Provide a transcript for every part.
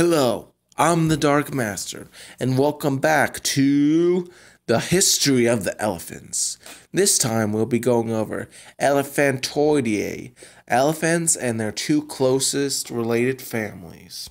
Hello, I'm the Dark Master, and welcome back to the history of the elephants. This time we'll be going over Elephantoideae, elephants and their two closest related families.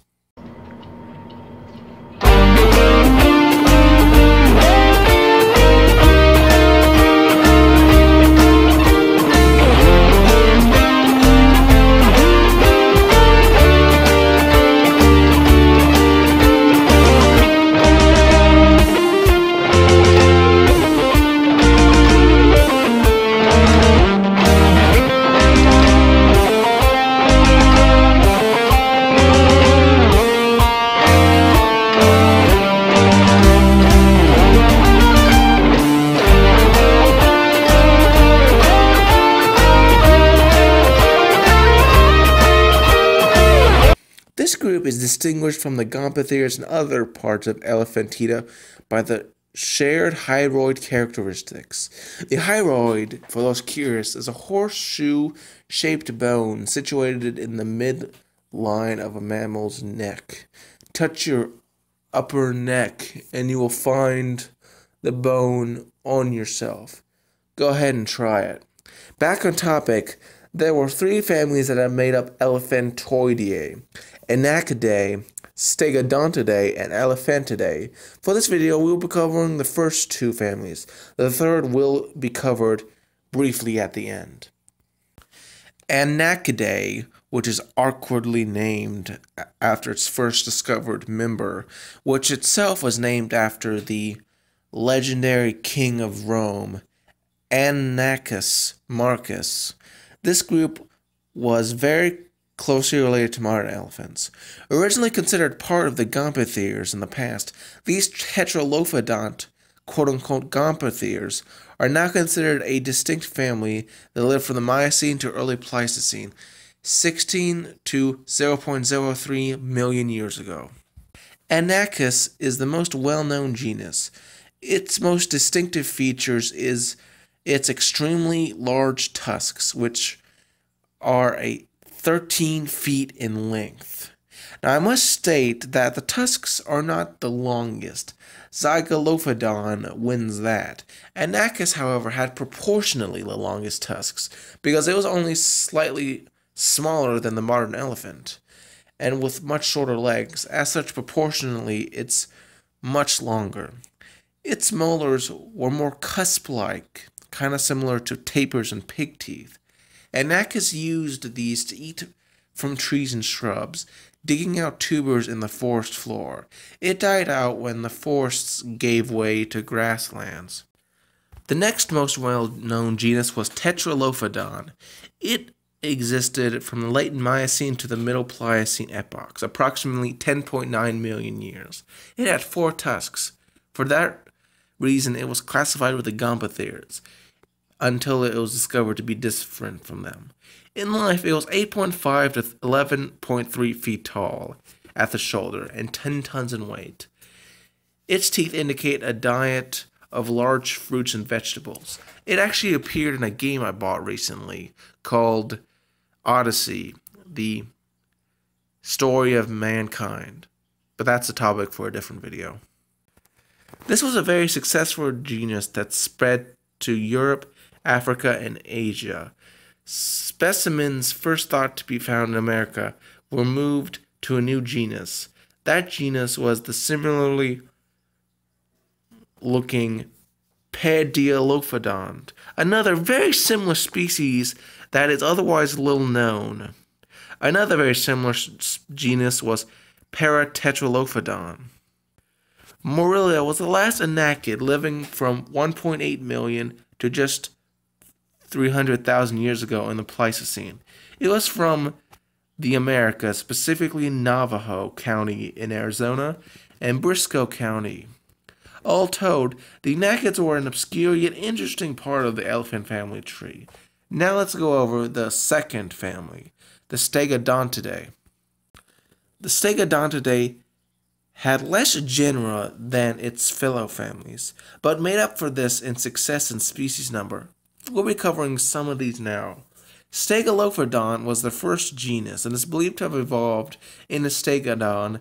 Is distinguished from the Gomphotheres and other parts of Elephantida by the shared hyoid characteristics. The hyoid, for those curious, is a horseshoe shaped bone situated in the midline of a mammal's neck. Touch your upper neck and you will find the bone on yourself. Go ahead and try it. Back on topic, there were three families that have made up Elephantoideae. Anancidae, Stegodontidae, and Elephantidae. For this video, we will be covering the first two families. The third will be covered briefly at the end. Anancidae, which is awkwardly named after its first discovered member, which itself was named after the legendary king of Rome, Ancus Marcius. This group was very closely related to modern elephants. Originally considered part of the Gomphotheres in the past, these tetralophodont, quote unquote Gomphotheres, are now considered a distinct family that lived from the Miocene to early Pleistocene, 16 to 0.03 million years ago. Anancus is the most well-known genus. Its most distinctive features is its extremely large tusks, which are a 13 feet in length. Now, I must state that the tusks are not the longest. Zygolophodon wins that. Anancus, however, had proportionally the longest tusks because it was only slightly smaller than the modern elephant and with much shorter legs. As such, proportionally, it's much longer. Its molars were more cusp like, kind of similar to tapirs and pig teeth. Anancus used these to eat from trees and shrubs, digging out tubers in the forest floor. It died out when the forests gave way to grasslands. The next most well known genus was Tetralophodon. It existed from the late Miocene to the Middle Pliocene epochs, approximately 10.9 million years. It had four tusks. For that reason, it was classified with the Gomphotheres until it was discovered to be different from them. In life, it was 8.5 to 11.3 feet tall at the shoulder and 10 tons in weight. Its teeth indicate a diet of large fruits and vegetables. It actually appeared in a game I bought recently called Odyssey, the story of mankind. But that's a topic for a different video. This was a very successful genus that spread to Europe Africa, and Asia. Specimens first thought to be found in America were moved to a new genus. That genus was the similarly looking Pediolophodon, another very similar species that is otherwise little known. Another very similar genus was Paratetralophodon. Morelia was the last anancid living from 1.8 million to just 300,000 years ago in the Pleistocene. It was from the Americas, specifically Navajo County in Arizona and Briscoe County. All told, the Nakids were an obscure yet interesting part of the elephant family tree. Now let's go over the second family, the Stegodontidae. The Stegodontidae had less genera than its fellow families, but made up for this in success in species number. We'll be covering some of these now. Stegolophodon was the first genus and is believed to have evolved into Stegodon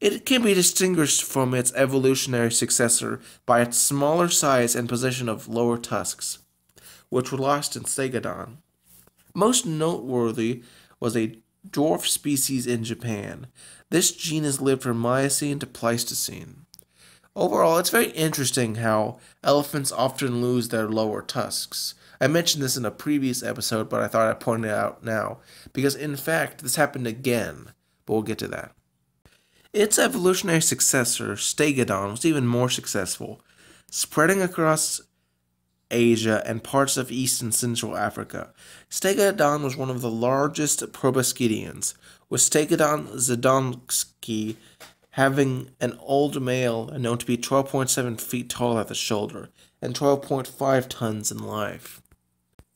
It can be distinguished from its evolutionary successor by its smaller size and position of lower tusks, which were lost in Stegodon. Most noteworthy was a dwarf species in Japan. This genus lived from Miocene to Pleistocene. Overall, it's very interesting how elephants often lose their lower tusks. I mentioned this in a previous episode, but I thought I'd point it out now, because in fact, this happened again, but we'll get to that. Its evolutionary successor, Stegodon, was even more successful, spreading across Asia and parts of East and Central Africa. Stegodon was one of the largest proboscideans, with Stegodon zdanskyi having an old male known to be 12.7 feet tall at the shoulder and 12.5 tons in life.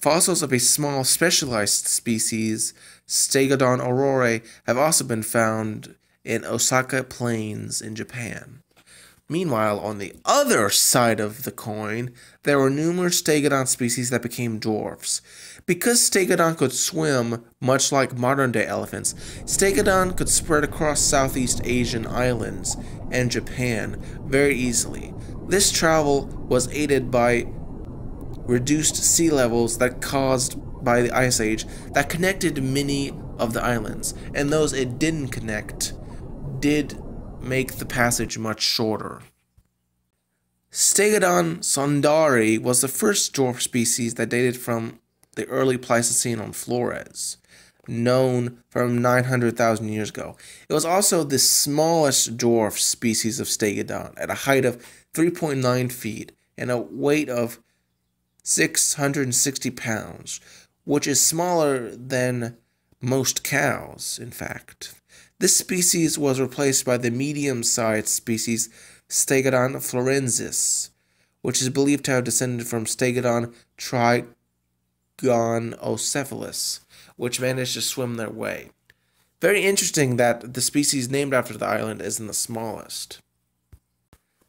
Fossils of a small specialized species, Stegodon aurorae, have also been found in Osaka Plains in Japan. Meanwhile, on the other side of the coin, there were numerous Stegodon species that became dwarfs. Because Stegodon could swim, much like modern day elephants, Stegodon could spread across Southeast Asian islands and Japan very easily. This travel was aided by reduced sea levels that caused by the Ice Age that connected many of the islands, and those it didn't connect did make the passage much shorter. Stegodon sondari was the first dwarf species that dated from the early Pleistocene on Flores, known from 900,000 years ago. It was also the smallest dwarf species of Stegodon at a height of 3.9 feet and a weight of 660 pounds, which is smaller than most cows, in fact. This species was replaced by the medium sized species Stegodon florensis, which is believed to have descended from Stegodon trigonocephalus, which managed to swim their way. Very interesting that the species named after the island isn't the smallest.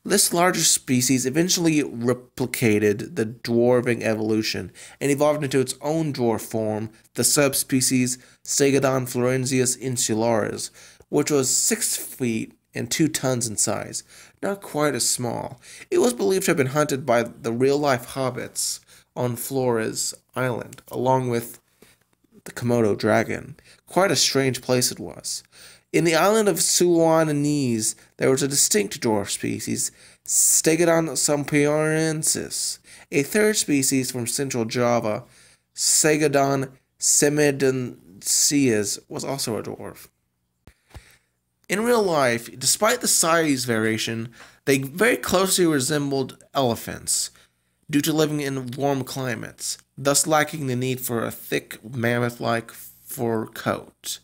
This larger species eventually replicated the dwarving evolution and evolved into its own dwarf form, the subspecies Stegodon florensis insularis, which was 6 feet and 2 tons in size, not quite as small. It was believed to have been hunted by the real life hobbits on Flores Island, along with the Komodo dragon. Quite a strange place it was. In the island of Sulawesi, there was a distinct dwarf species, Stegodon sompoensis. A third species from central Java, Stegodon semedoensis, was also a dwarf. In real life, despite the size variation, they very closely resembled elephants due to living in warm climates, thus lacking the need for a thick mammoth like fur coat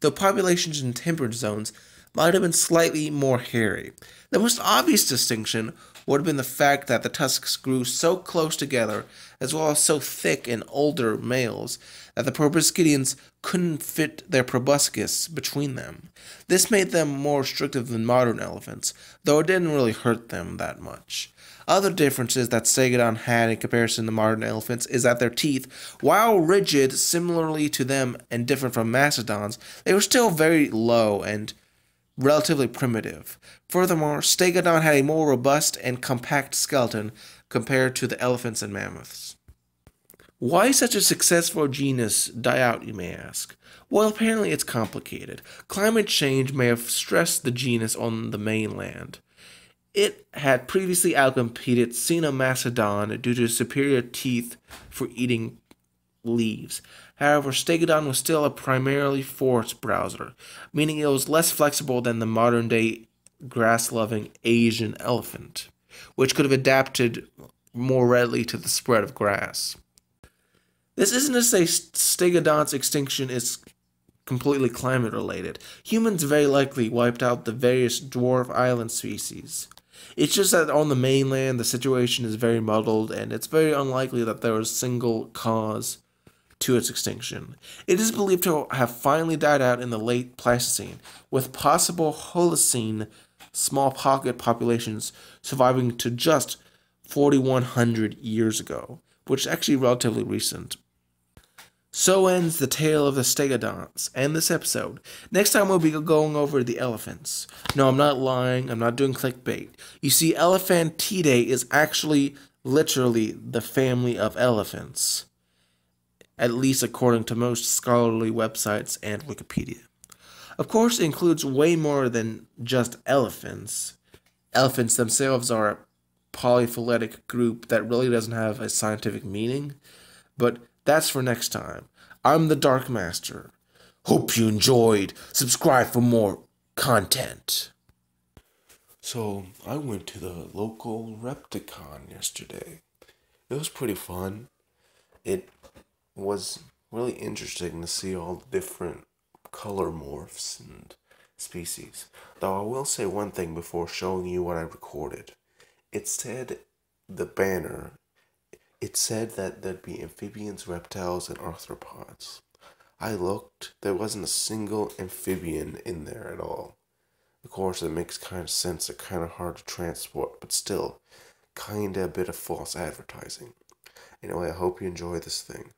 though populations in temperate zones might have been slightly more hairy. The most obvious distinction would have been the fact that the tusks grew so close together, as well as so thick in older males, that the proboscideans couldn't fit their proboscis between them. This made them more restrictive than modern elephants, though it didn't really hurt them that much. Other differences that Stegodon had in comparison to modern elephants is that their teeth, while rigid similarly to them and different from mastodons, they were still very low and relatively primitive. Furthermore, Stegodon had a more robust and compact skeleton compared to the elephants and mammoths. Why such a successful genus die out, you may ask? Well, apparently it's complicated. Climate change may have stressed the genus on the mainland. It had previously outcompeted Sinomastodon due to superior teeth for eating leaves. However, Stegodon was still a primarily forest browser, meaning it was less flexible than the modern day grass loving Asian elephant, which could have adapted more readily to the spread of grass. This isn't to say Stegodon's extinction is completely climate related. Humans very likely wiped out the various dwarf island species. It's just that on the mainland, the situation is very muddled, and it's very unlikely that there was a single cause to its extinction. It is believed to have finally died out in the late Pleistocene, with possible Holocene small pocket populations surviving to just 4,100 years ago, which is actually relatively recent. So ends the tale of the stegodonts and this episode. Next time we'll be going over the elephants. No, I'm not lying. I'm not doing clickbait. You see, Elephantidae is actually literally the family of elephants, at least according to most scholarly websites and Wikipedia. Of course, it includes way more than just elephants. Elephants themselves are a polyphyletic group that really doesn't have a scientific meaning, but that's for next time. I'm the Dark Master. Hope you enjoyed. Subscribe for more content. So, I went to the local Repticon yesterday. It was pretty fun. It was really interesting to see all the different color morphs and species. Though I will say one thing before showing you what I recorded. It said the banner it said that there'd be amphibians, reptiles, and arthropods. I looked, there wasn't a single amphibian in there at all. Of course, it makes kind of sense, they're kind of hard to transport, but still, kinda a bit of false advertising. Anyway, I hope you enjoy this thing.